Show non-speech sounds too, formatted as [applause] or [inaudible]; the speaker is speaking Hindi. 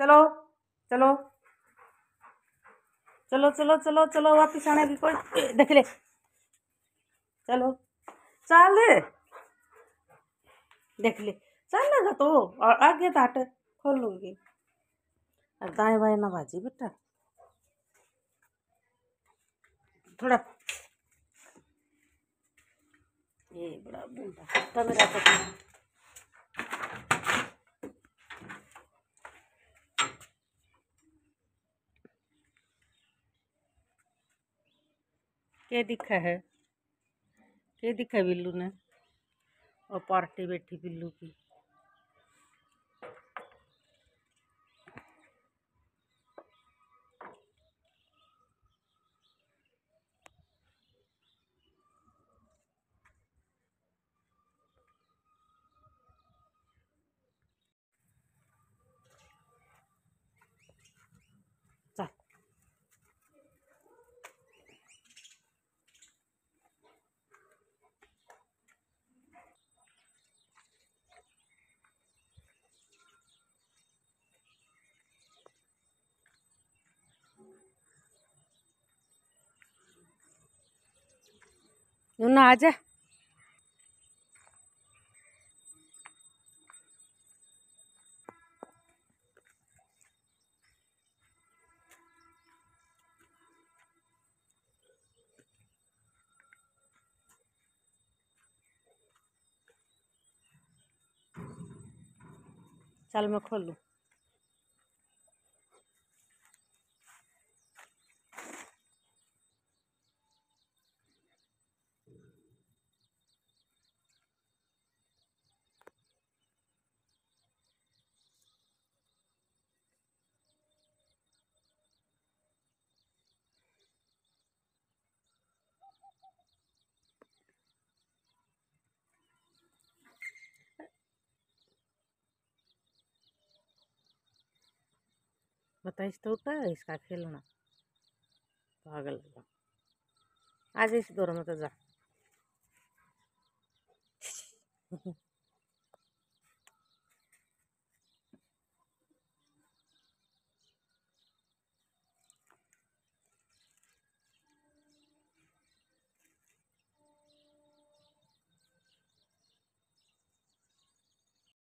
चलो चलो। चलो चलो चलो चलो, वापिस आने की कोई देख ले। चलो। चल देख ले। चल लेगा तो और आगे ताट खोल लूँगी। और दाएँ बाएँ ना बाजी बेटा। थोड़ा। ये बड़ा कुत्ता मेरा तो क्या दिखा है? के दिखा बिल्लू ने? और पार्टी बैठी बिल्लू की चल नुना आजा चल मैं खोलूँ। बताइस तो का इसका खेलना। पागल आज इस दौर में तो जा। [laughs] [laughs]